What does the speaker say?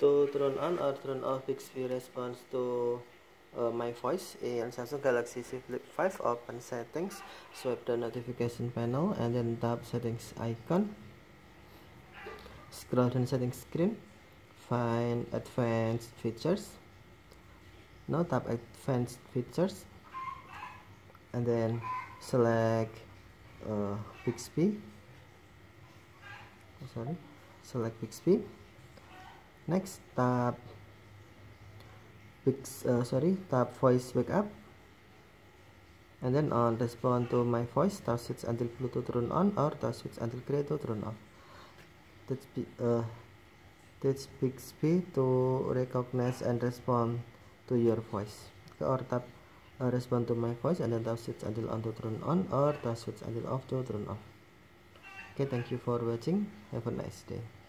to turn on or turn off Bixby response to uh, my voice. In Samsung Galaxy Z Flip 5 open settings swipe the notification panel and then tap settings icon. Scroll down settings screen find advanced features. Now tap advanced features. And then select uh, Bixby oh, sorry select Bixby next tap Bix, uh, sorry tap voice wake up. And then on respond to my voice. Tap switch until Bluetooth turn on or tap switch until Creator turn off. Touch, uh, touch Bixby to recognize and respond to your voice. Or tap uh, respond to my voice and then tap switch until on to turn on or tap switch until off to turn off. Okay thank you for watching. Have a nice day